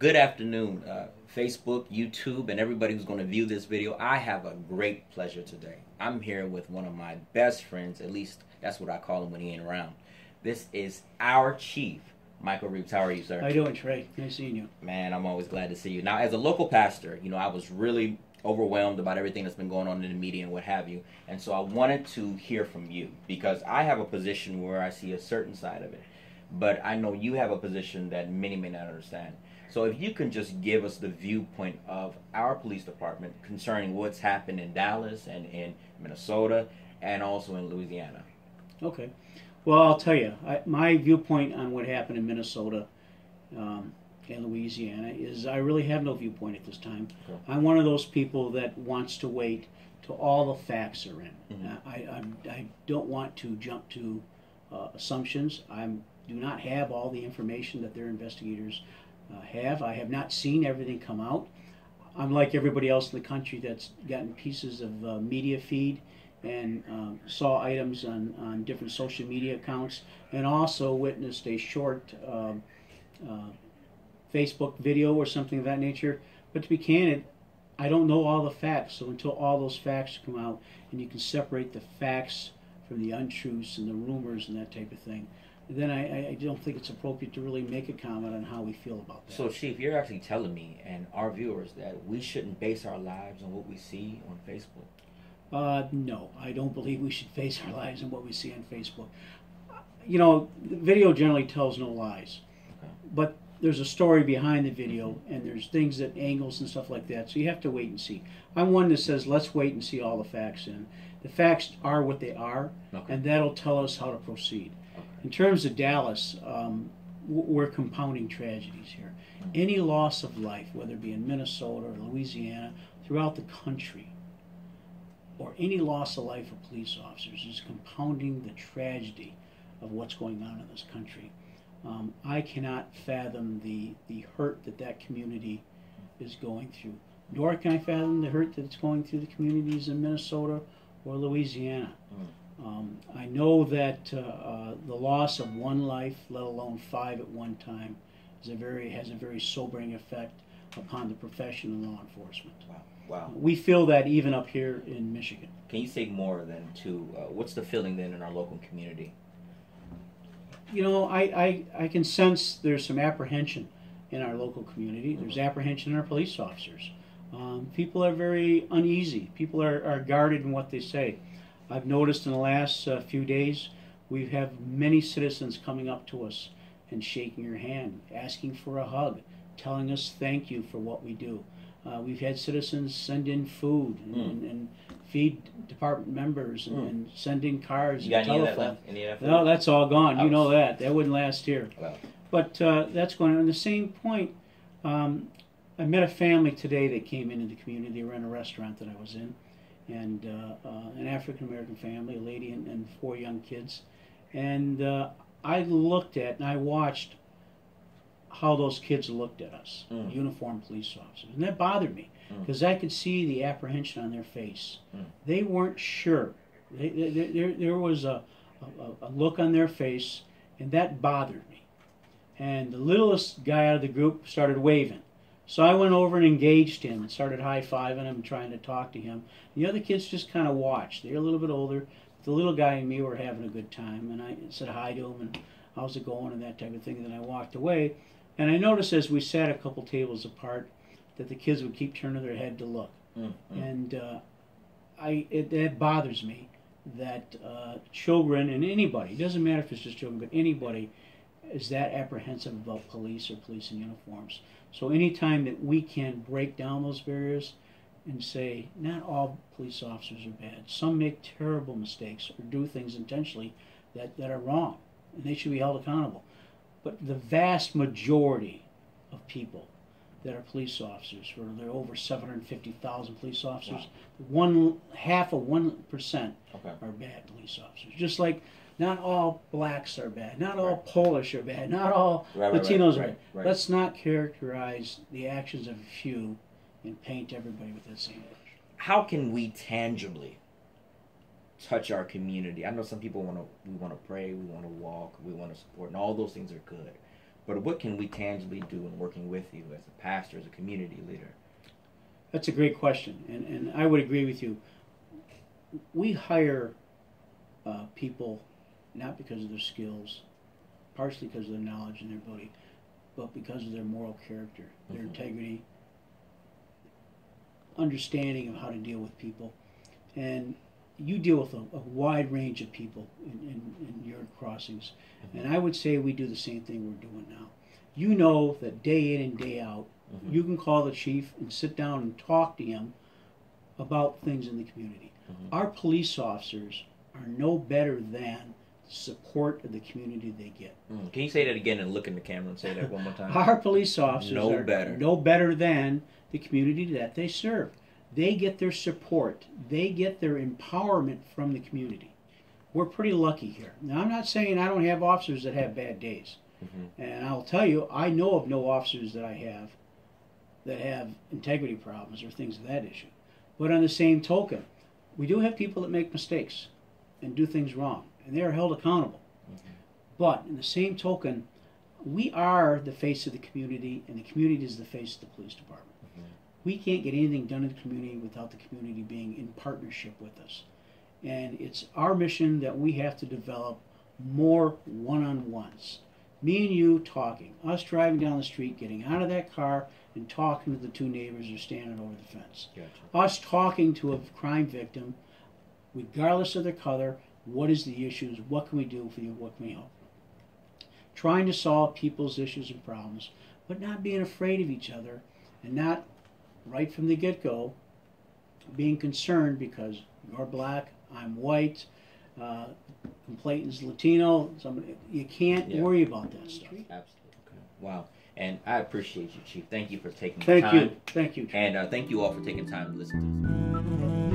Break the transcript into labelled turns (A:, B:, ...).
A: good afternoon, uh, Facebook, YouTube, and everybody who's going to view this video. I have a great pleasure today. I'm here with one of my best friends, at least that's what I call him when he ain't around. This is our chief, Michael Reaves. How are you, sir?
B: How you doing, Tray? Nice seeing you.
A: Man, I'm always glad to see you. Now, as a local pastor, you know, I was really overwhelmed about everything that's been going on in the media and what have you. And so I wanted to hear from you because I have a position where I see a certain side of it. But I know you have a position that many may not understand. So if you can just give us the viewpoint of our police department concerning what's happened in Dallas and in Minnesota and also in Louisiana.
B: Okay. Well, I'll tell you, I, my viewpoint on what happened in Minnesota um, and Louisiana is I really have no viewpoint at this time.
A: Okay.
B: I'm one of those people that wants to wait till all the facts are in.
A: Mhm.
B: Uh, I, I, I don't want to jump to uh, assumptions. I do not have all the information that their investigators uh, have. I have not seen everything come out. I'm like everybody else in the country that's gotten pieces of uh, media feed and um, saw items on, on different social media accounts and also witnessed a short um, uh, Facebook video or something of that nature. But to be candid, I don't know all the facts. So until all those facts come out and you can separate the facts from the untruths and the rumors and that type of thing, then I, I don't think it's appropriate to really make a comment on how we feel about that.
A: So, Chief, you're actually telling me and our viewers that we shouldn't base our lives on what we see on Facebook.
B: Uh, no, I don't believe we should base our lives on what we see on Facebook. You know, the video generally tells no lies,
A: Okay.
B: but there's a story behind the video, and there's things that angles and stuff like that. So you have to wait and see. I'm one that says let's wait and see all the facts in. The facts are what they are,
A: Okay.
B: and that'll tell us how to proceed. In terms of Dallas, um, we're compounding tragedies here. Any loss of life, whether it be in Minnesota or Louisiana, throughout the country, or any loss of life of police officers is compounding the tragedy of what's going on in this country. Um, I cannot fathom the, the hurt that that community is going through. Nor can I fathom the hurt that it's going through the communities in Minnesota or Louisiana. Um, I know that uh, uh, the loss of one life, let alone five at one time, is a very has a very sobering effect upon the profession of law enforcement.
A: Wow. Wow.
B: We feel that even up here in Michigan.
A: Can you say more then to uh, what's the feeling then in our local community?
B: You know, I, I, I can sense there's some apprehension in our local community. There's apprehension in our police officers. Um, people are very uneasy. People are, are guarded in what they say. I've noticed in the last uh, few days we have many citizens coming up to us and shaking your hand, asking for a hug, telling us thank you for what we do. Uh, we've had citizens send in food and,
A: Mm.
B: and, and feed department members and,
A: Mm.
B: and send in cards
A: You got
B: and
A: any of that
B: telephone.
A: left? Any of that?
B: No, that's all gone. You know that. That wouldn't last here.
A: Well,
B: But uh, that's going on. On the same point, um, I met a family today that came into the community. They were in a restaurant that I was in, and uh, uh, an African American family, a lady and, and four young kids. And uh, I looked at and I watched how those kids looked at us,
A: Mm.
B: uniformed police officers, and that bothered me
A: Mm.
B: because I could see the apprehension on their face.
A: Mm.
B: They weren't sure. They, they, they- there, there was a, a, a look on their face, and that bothered me. And the littlest guy out of the group started waving. So I went over and engaged him and started high fiving him and trying to talk to him. The other kids just kind of watched. They're a little bit older. The little guy and me were having a good time, and I said hi to him and how's it going and that type of thing. And then I walked away, and I noticed as we sat a couple tables apart that the kids would keep turning their head to look,
A: mm, mm.
B: and uh, I it, that bothers me that uh, children and anybody it doesn't matter if it's just children, but anybody is that apprehensive about police or police in uniforms. So anytime that we can break down those barriers and say not all police officers are bad, some make terrible mistakes or do things intentionally that, that are wrong, and they should be held accountable. But the vast majority of people that are police officers, where there are over 750,000 police officers, one half of one percent
A: Okay.
B: are bad police officers. Just like not all blacks are bad, not all
A: Right.
B: Polish are bad, not all
A: Right,
B: Latinos
A: right,
B: are bad. Let's not characterize the actions of a few and paint everybody with the same brush.
A: How can we tangibly touch our community? I know some people want to. We want to pray. We want to walk. We want to support, and all those things are good. but what can we tangibly do in working with you as a pastor, as a community leader?
B: That's a great question, and, and I would agree with you. We hire uh, people not because of their skills, partially because of their knowledge and their ability, but because of their moral character, their
A: Mhm.
B: integrity, understanding of how to deal with people. And you deal with a, a wide range of people in, in, in your crossings. And I would say we do the same thing we're doing now. You know that day in and day out,
A: Mhm.
B: you can call the chief and sit down and talk to him about things in the community.
A: Mhm.
B: Our police officers are no better than support of the community they get.
A: Mm. Can you say that again and look in the camera and say that one more time?
B: Our police officers
A: No
B: are
A: better.
B: no better than the community that they serve. They get their support. They get their empowerment from the community. We're pretty lucky here. Now, I'm not saying I don't have officers that have bad days.
A: Mhm.
B: And I'll tell you, I know of no officers that I have that have integrity problems or things of that issue. But on the same token, we do have people that make mistakes and do things wrong, and they are held accountable. But in the same token, we are the face of the community, and the community is the face of the police department. We can't get anything done in the community without the community being in partnership with us. And it's our mission that we have to develop more one on ones. Me and you talking, us driving down the street, getting out of that car and talking to the two neighbors who are standing over the fence.
A: Gotcha.
B: Us talking to a crime victim, regardless of their color, what is the issues, what can we do for you, what can we help you? Trying to solve people's issues and problems, but not being afraid of each other and not right from the get go being concerned because you're black, I'm white, uh, complainant's Latino. Somebody, you can't
A: Yeah.
B: worry about that stuff.
A: Absolutely. Okay. Wow. And I appreciate you, Chief. Thank you for taking the
B: Thank
A: time.
B: you, thank you.
A: And uh, thank you all for taking time to listen to this.